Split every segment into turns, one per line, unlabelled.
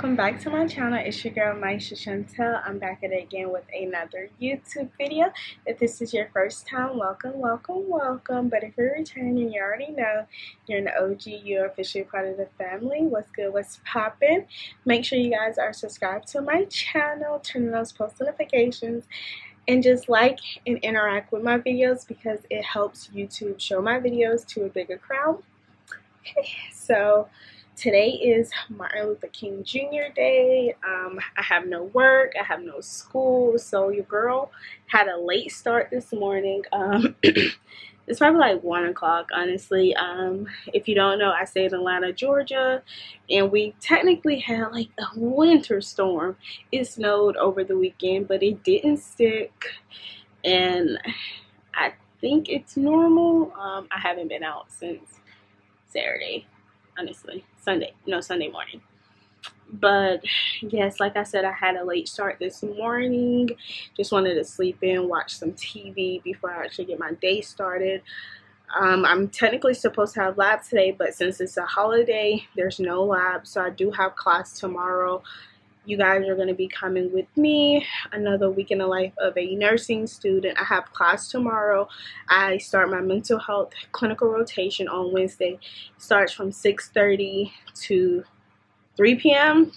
welcome back to my channel. It's your girl Myeshia Shantal. I'm back at it again with another YouTube video. If this is your first time, welcome, welcome, welcome. But if you're returning, you already know you're an OG, you're officially part of the family. What's good, what's popping? Make sure you guys are subscribed to my channel, turn on those post notifications, and just like and interact with my videos because it helps YouTube show my videos to a bigger crowd. So today is Martin Luther King Jr. Day. Um, I have no work, I have no school, so your girl had a late start this morning. Um, it's probably like one o'clock, honestly. Um, if you don't know, I stay in Atlanta, Georgia, and we technically had like a winter storm. It snowed over the weekend, but it didn't stick, and I think it's normal. Um, I haven't been out since Saturday honestly. Sunday, no, Sunday morning. But yes, like I said, I had a late start this morning. Just wanted to sleep in, watch some TV before I actually get my day started. Um, I'm technically supposed to have lab today, but since it's a holiday, there's no lab. So I do have class tomorrow you guys are going to be coming with me. Another week in the life of a nursing student. I have class tomorrow. I start my mental health clinical rotation on wednesday. Starts from 6:30 to 3 p.m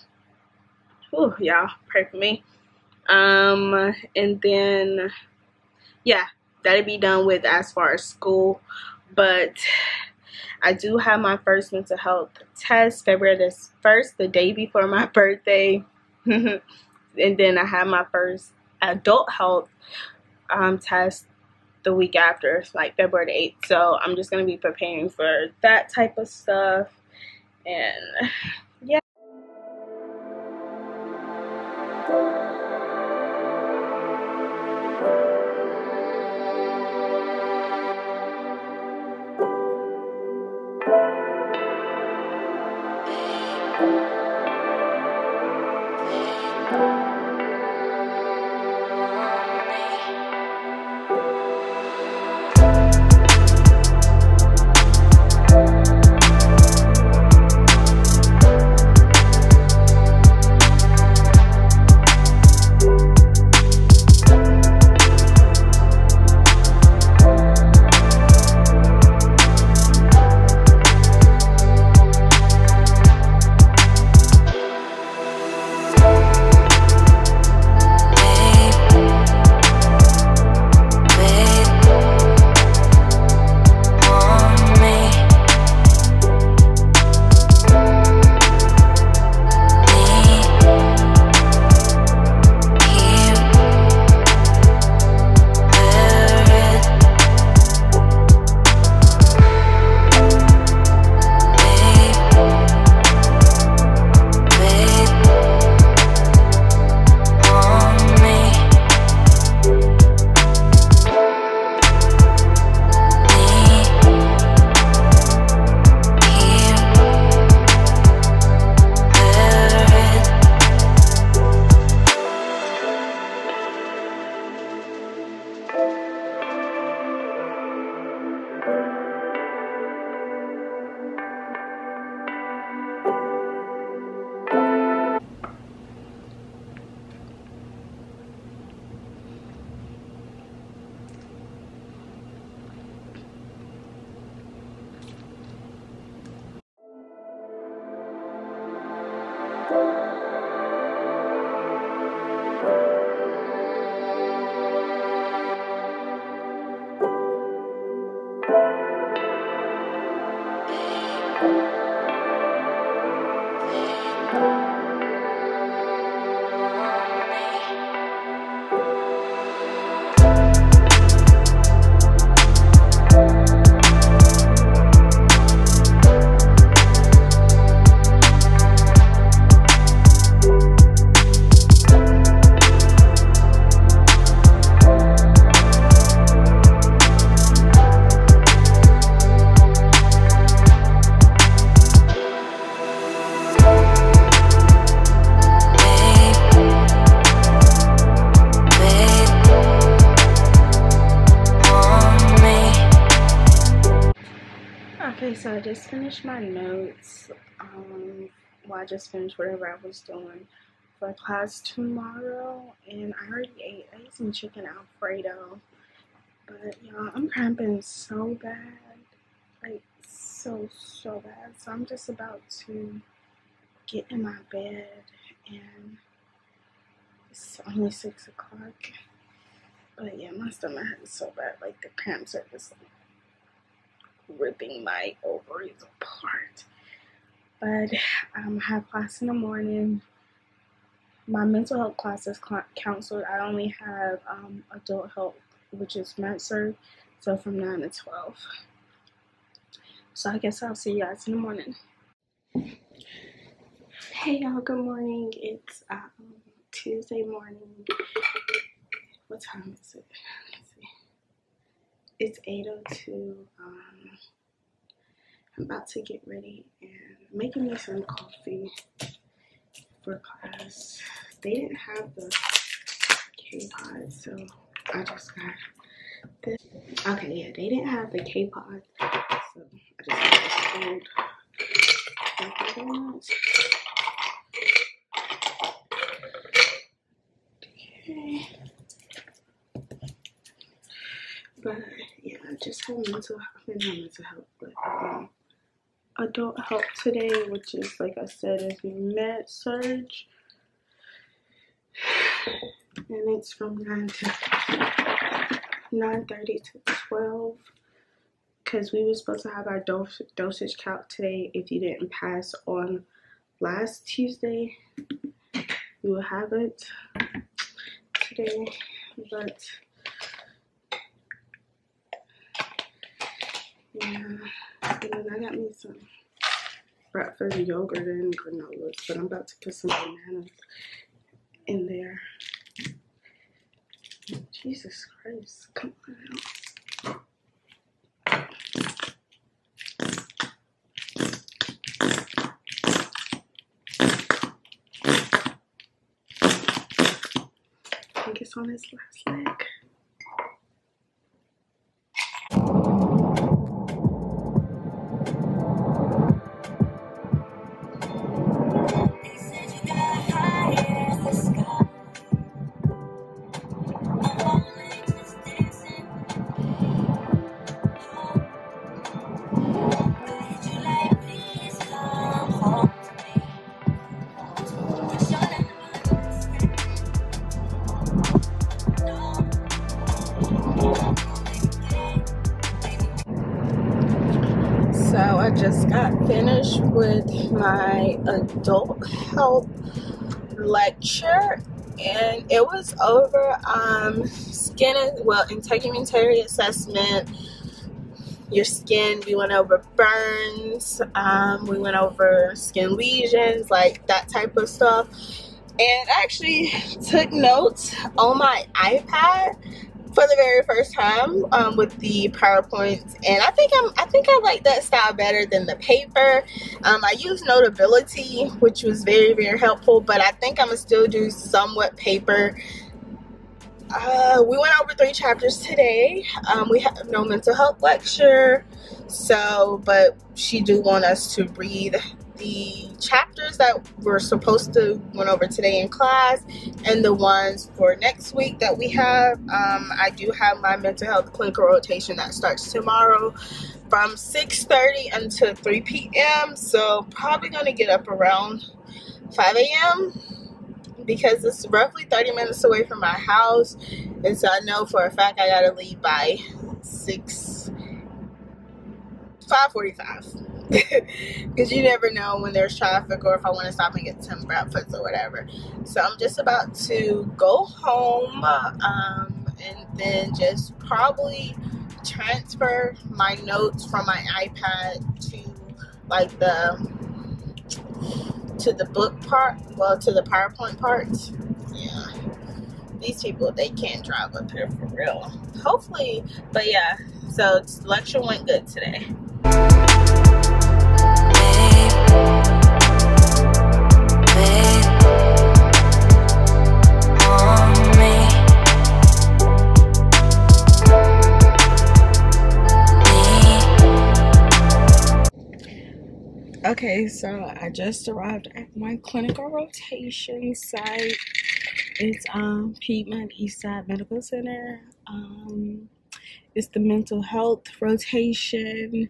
Ooh, y'all pray for me. Um and then yeah that'll be done with as far as school. But I do have my first mental health test February the 1st, the day before my birthday. and then I had my first adult health um, test the week after, like February 8th. So I'm just going to be preparing for that type of stuff. And yeah. Okay, so I just finished my notes. Um, well, I just finished whatever I was doing for class tomorrow, and I already ate. I ate some chicken alfredo, but y'all, I'm cramping so bad, like so so bad. So I'm just about to get in my bed, and it's only six o'clock. But yeah, my stomach hurts so bad. Like the cramps are just like ripping my ovaries apart. But um, I have class in the morning. My mental health class is counseled. I only have um, adult health, which is med-surg, so from 9 to 12. So I guess I'll see you guys in the morning. Hey y'all, good morning. It's um, Tuesday morning. What time is it? It's 8.02. Um, I'm about to get ready and making me some coffee for class. They didn't have the K-Pod, so I just got this. Okay, yeah, they didn't have the K-Pod, so I just got this old Okay. But just have mental health, not mental health, but um, adult help today, which is like I said, is med-surg, and it's from nine to nine thirty to twelve. Because we were supposed to have our dos dosage count today. If you didn't pass on last Tuesday, you will have it today. But Yeah, and I got me some breakfast yogurt and granolas, but I'm about to put some bananas in there. Jesus Christ, come on out. I think it's on his last leg. Just got finished with my adult health lecture and it was over um, skin well integumentary assessment. Your skin we went over burns um, we went over skin lesions like that type of stuff. And I actually took notes on my iPad for the very first time um, with the PowerPoint, and I think I'm I think I like that style better than the paper. Um, I use Notability, which was very very helpful, but I think I'm gonna still do somewhat paper. Uh, we went over three chapters today. Um, we have no mental health lecture, so but she do want us to read the chapters that we're supposed to went over today in class and the ones for next week that we have. Um, I do have my mental health clinical rotation that starts tomorrow from 6.30 until 3 p.m. So probably going to get up around 5 a.m. because it's roughly 30 minutes away from my house. And so I know for a fact I got to leave by 6, 5.45 because you never know when there's traffic or if I want to stop and get some breakfast or whatever. So I'm just about to go home um, and then just probably transfer my notes from my iPad to like the to the book part, well to the PowerPoint part. Yeah. These people they can't drive up here for real. Hopefully, but yeah. So lecture went good today. Okay, so I just arrived at my clinical rotation site. It's um Piedmont Eastside Medical Center. Um, it's the mental health rotation.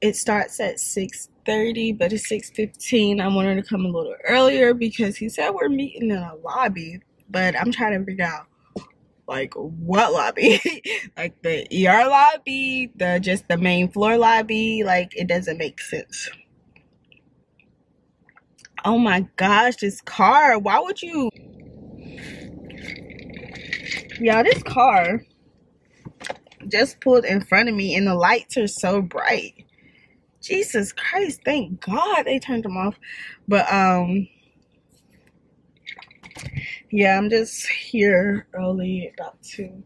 It starts at 6:30, but it's 6:15. I wanted to come a little earlier because he said we're meeting in a lobby, but I'm trying to figure out like what lobby like the er lobby the just the main floor lobby like it doesn't make sense Oh my gosh, this car. Why would you? Yeah, this car just pulled in front of me and the lights are so bright. Jesus Christ, thank God they turned them off. But, um, yeah, I'm just here early about to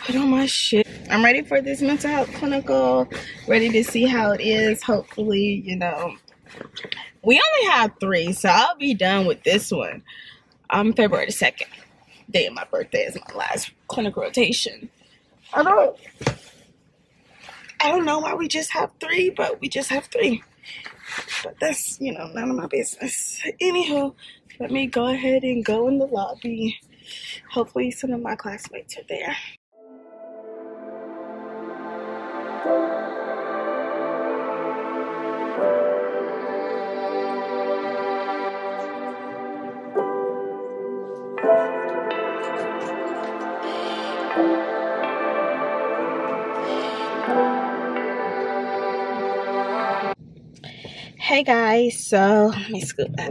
put on my shit. I'm ready for this mental health clinical, ready to see how it is. Hopefully, you know, we only have three, so I'll be done with this one. Um, February 2nd. Day of my birthday is my last clinical rotation. I don't I don't know why we just have three, but we just have three. But that's, you know, none of my business. Anywho, let me go ahead and go in the lobby. Hopefully some of my classmates are there. Hey guys, so let me scoot back.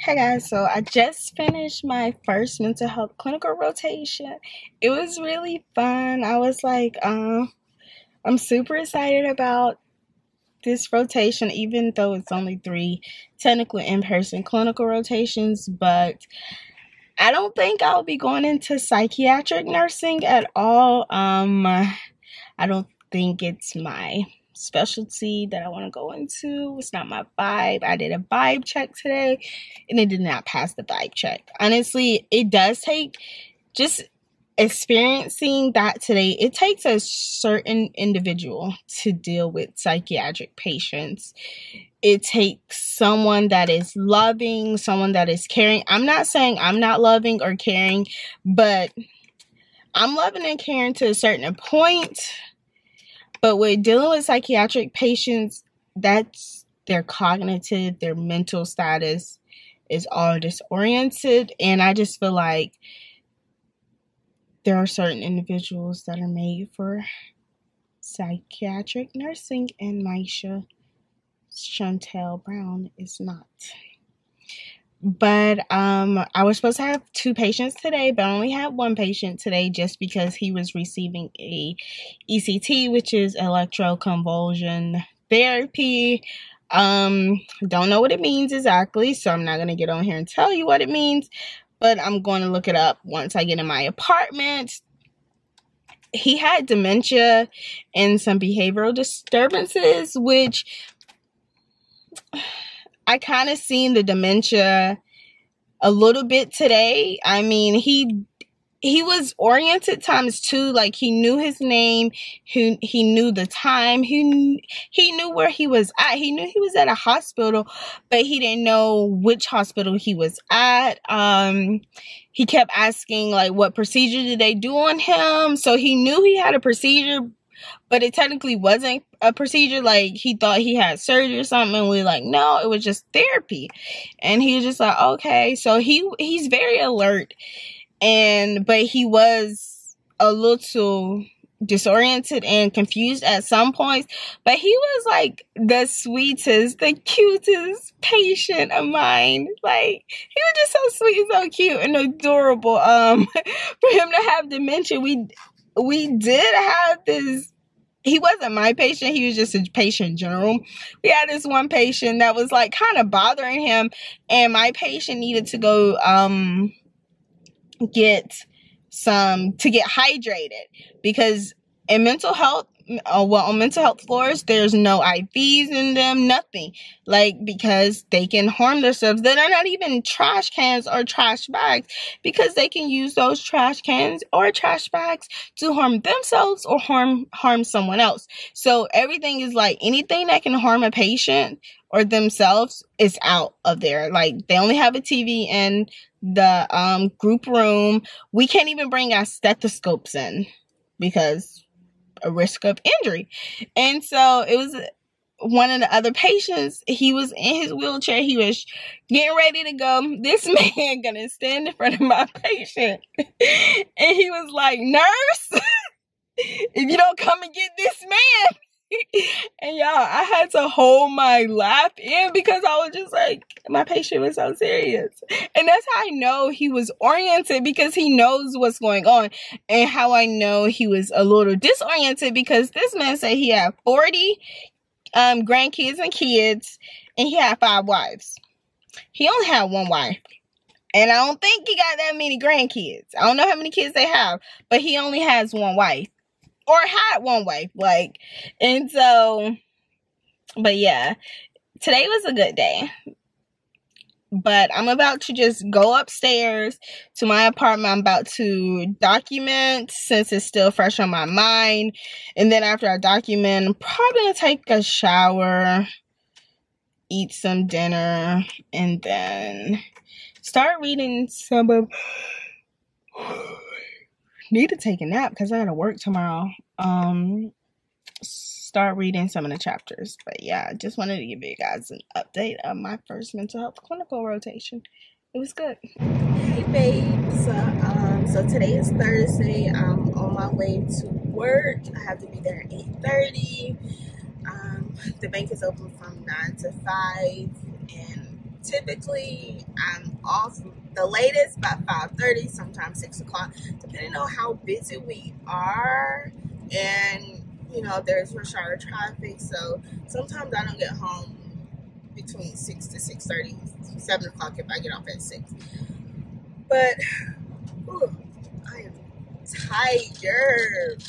Hey guys, so I just finished my first mental health clinical rotation. It was really fun. I was like, um, I'm super excited about this rotation, even though it's only three technically in person clinical rotations, but I don't think I'll be going into psychiatric nursing at all. Um, I don't think it's my specialty that I want to go into. It's not my vibe. I did a vibe check today and it did not pass the vibe check. Honestly, it does take just experiencing that today. It takes a certain individual to deal with psychiatric patients. It takes someone that is loving, someone that is caring. I'm not saying I'm not loving or caring, but I'm loving and caring to a certain point but with dealing with psychiatric patients, that's their cognitive, their mental status is all disoriented. And I just feel like there are certain individuals that are made for psychiatric nursing, and Myeshia Shantal Brown is not. But um, I was supposed to have two patients today, but I only had one patient today just because he was receiving a ECT, which is electroconvulsion therapy. Um, don't know what it means exactly, so I'm not gonna get on here and tell you what it means, but I'm going to look it up once I get in my apartment. He had dementia and some behavioral disturbances, which I kind of seen the dementia a little bit today. I mean, he he was oriented times two like he knew his name he, he knew the time he he knew where he was at. He knew he was at a hospital but he didn't know which hospital he was at. Um he kept asking like what procedure did they do on him? So he knew he had a procedure but it technically wasn't a procedure. Like he thought he had surgery or something, and we are like, no, it was just therapy. And he was just like, okay. So he he's very alert, and but he was a little disoriented and confused at some points, but he was like the sweetest, the cutest patient of mine. Like he was just so sweet, so cute and adorable. Um, for him to have dementia, we we did have this he wasn't my patient he was just a patient in general. We had this one patient that was like kind of bothering him and my patient needed to go um get some to get hydrated because in mental health uh, well on mental health floors there's no ivs in them nothing. Like because they can harm themselves. They're not even trash cans or trash bags because they can use those trash cans or trash bags to harm themselves or harm harm someone else. So everything is like anything that can harm a patient or themselves is out of there. Like they only have a tv in the um group room. We can't even bring our stethoscopes in because a risk of injury. And so it was one of the other patients, he was in his wheelchair. He was getting ready to go. This man gonna stand in front of my patient. and he was like, nurse, if you don't come and get this man, and y'all, I had to hold my laugh in because I was just like, my patient was so serious. And that's how I know he was oriented because he knows what's going on. And how I know he was a little disoriented because this man said he had 40 um, grandkids and kids, and he had five wives. He only had one wife. And I don't think he got that many grandkids. I don't know how many kids they have, but he only has one wife or had one wife. Like, and so, but yeah, today was a good day. But I'm about to just go upstairs to my apartment. I'm about to document since it's still fresh on my mind. And then after I document, I'm probably gonna take a shower, eat some dinner, and then start reading some of need to take a nap because I gotta work tomorrow. Um, start reading some of the chapters. But yeah, I just wanted to give you guys an update of my first mental health clinical rotation. It was good. Hey babes. Um, so today is Thursday. I'm on my way to work. I have to be there at 8:30. Um, the bank is open from nine to five, and typically I'm off the latest by 5.30 sometimes 6 o'clock depending on how busy we are. And you know there's rush hour traffic so sometimes i don't get home between 6 to 6.30 7 o'clock if i get off at 6 but whew, i am tired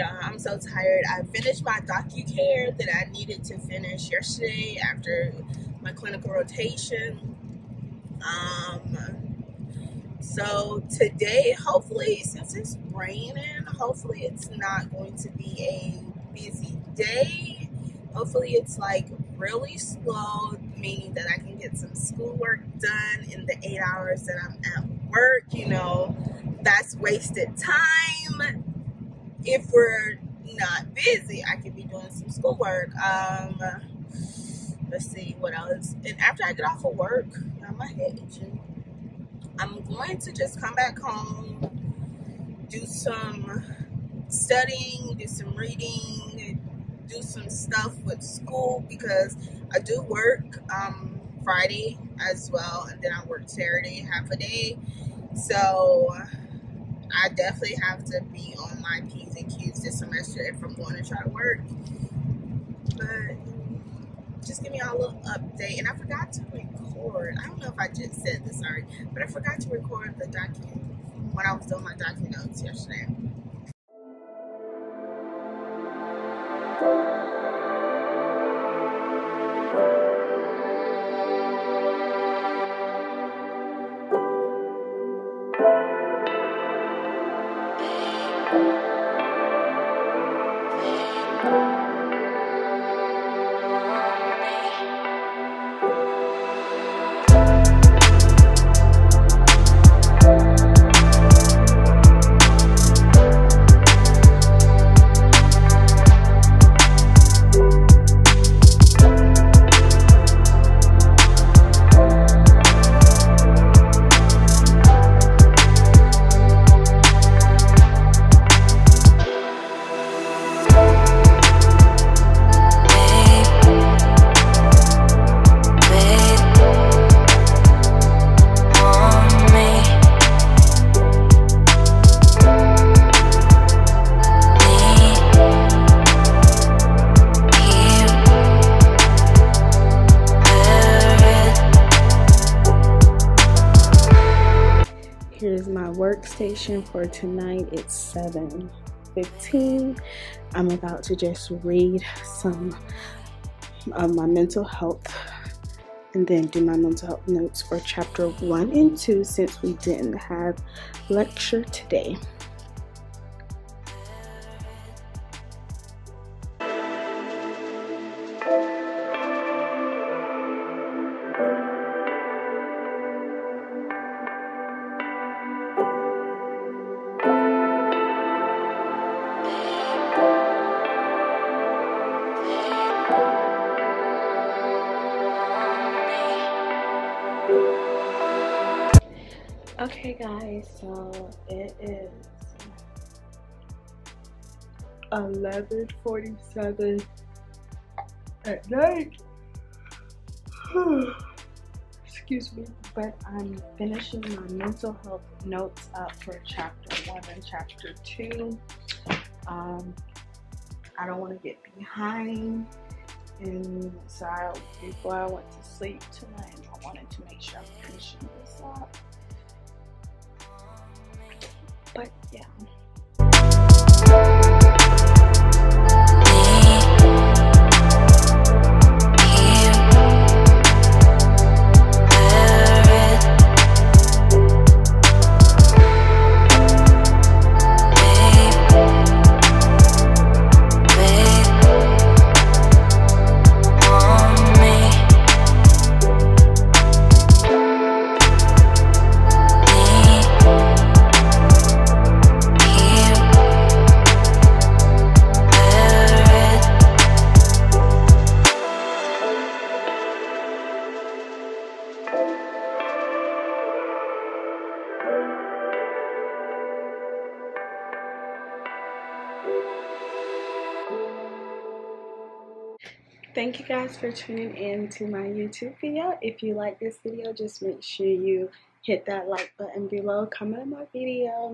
y'all. I'm so tired. I finished my DocuCare that I needed to finish yesterday after my clinical rotation. Um, so today, hopefully, since it's raining, hopefully it's not going to be a busy day. Hopefully it's like really slow, meaning that I can get some schoolwork done in the eight hours that I'm at work. You know, that's wasted time if we're not busy, I could be doing some schoolwork. Um, let's see what else. And after I get off of work, my head itching. I'm going to just come back home, do some studying, do some reading, do some stuff with school because I do work um, Friday as well, and then I work Saturday half a day. So I definitely have to be on my P's and Q's this semester if I'm going to try to work. But just give me a little update. And I forgot to record. I don't know if I just said this already, but I forgot to record the document when I was doing my document notes yesterday. For tonight. It's 7:15. I'm about to just read some of my mental health and then do my mental health notes for chapter 1 and 2 since we didn't have lecture today. 11:47 at night. Excuse me, but I'm finishing my mental health notes up for chapter one and chapter two. Um, I don't want to get behind, and so I, before I went to sleep tonight, I wanted to make sure I'm finishing this up but yeah Thank you guys for tuning in to my YouTube video. If you like this video, just make sure you hit that like button below, comment on my video.